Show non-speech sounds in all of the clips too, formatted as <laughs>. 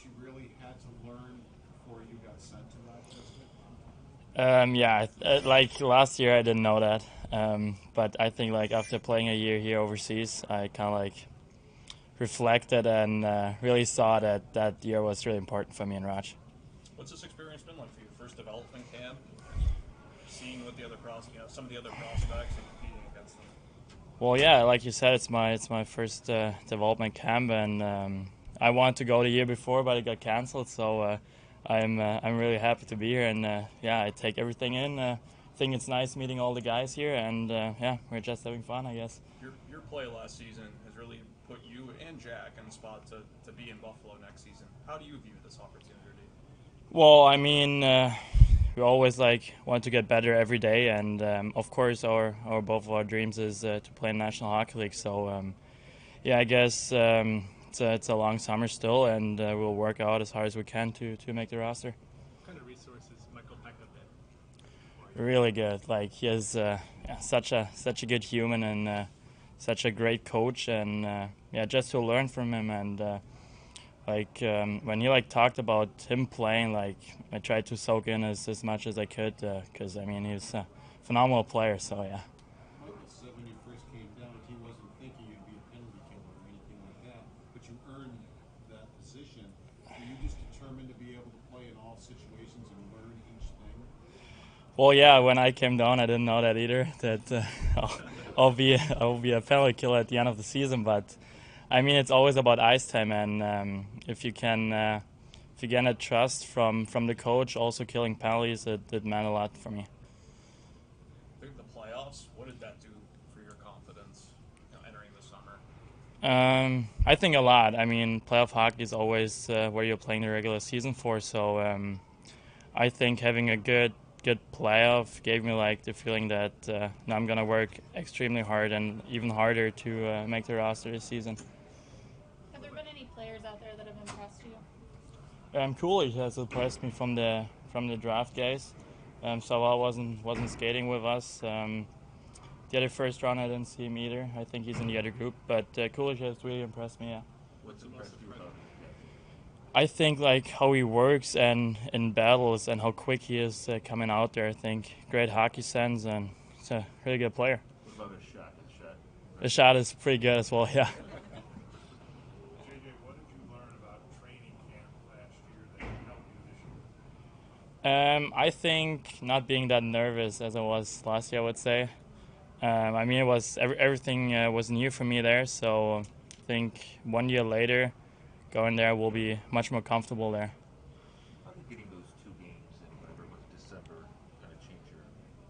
what you really had to learn before you got sent to Rochester? Um, yeah, uh, like last year I didn't know that, um, but I think like after playing a year here overseas, I kind of like reflected and uh, really saw that that year was really important for me in Raj. What's this experience been like for you? First development camp, seeing what the other pros, you know, some of the other prospects and competing against them. Well, yeah, like you said, it's my it's my first uh, development camp, and um, I wanted to go the year before, but it got canceled. So uh, I'm uh, I'm really happy to be here, and uh, yeah, I take everything in. Uh, I think it's nice meeting all the guys here, and uh, yeah, we're just having fun, I guess. Your your play last season has really put you and Jack in the spot to, to be in Buffalo next season. How do you view this opportunity? Well, I mean, uh, we always like want to get better every day, and um, of course, our our both of our dreams is uh, to play in National Hockey League. So, um, yeah, I guess um, it's a, it's a long summer still, and uh, we'll work out as hard as we can to to make the roster. What kind of resources Michael been? Really good. Like he is uh, yeah, such a such a good human and uh, such a great coach, and uh, yeah, just to learn from him and. Uh, like um, when he like talked about him playing, like I tried to soak in as, as much as I could because I mean he's a phenomenal player. So yeah. Michael said when you first came down, he wasn't thinking you'd be a penalty killer or anything like that, but you earned that position. Are you just determined to be able to play in all situations and learn each thing? Well, yeah. When I came down, I didn't know that either. That uh, <laughs> I'll, I'll be I'll be a penalty killer at the end of the season, but. I mean, it's always about ice time, and um, if you can, uh, if you get a trust from from the coach, also killing penalties, it, it meant a lot for me. Through the playoffs, what did that do for your confidence you know, entering the summer? Um, I think a lot. I mean, playoff hockey is always uh, where you're playing the regular season for. So um, I think having a good good playoff gave me like the feeling that uh, now I'm gonna work extremely hard and even harder to uh, make the roster this season. Have there been any players out there that have impressed you? Um, Kulich has impressed me from the from the draft guys. Um, Savoie wasn't wasn't skating with us. Um, the other first round I didn't see him either. I think he's in the other group, but uh, Kulich has really impressed me. Yeah. What's impressed you about him? I think like how he works and in battles and how quick he is uh, coming out there. I think great hockey sense and he's a really good player. What about his shot? His shot. The shot is pretty good as well. <laughs> Yeah. JJ, what did you learn about training camp last year that can you this year? Um, I think not being that nervous as I was last year, I would say. Um, I mean, it was every, everything uh, was new for me there, so I think one year later, going there will be much more comfortable there. How did getting those two games in whatever it was December kind of change your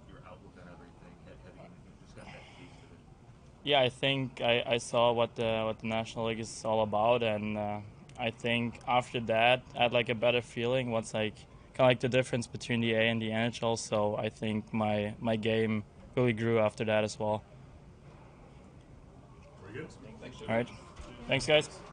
your outlook on everything? Have, have you just got that taste of it? Yeah, I think I, I saw what the what the National League is all about, and uh, I think after that I had like a better feeling. What's like kind of like the difference between the A and the NHL. So I think my my game really grew after that as well. Very good. Thanks, All right, thanks guys.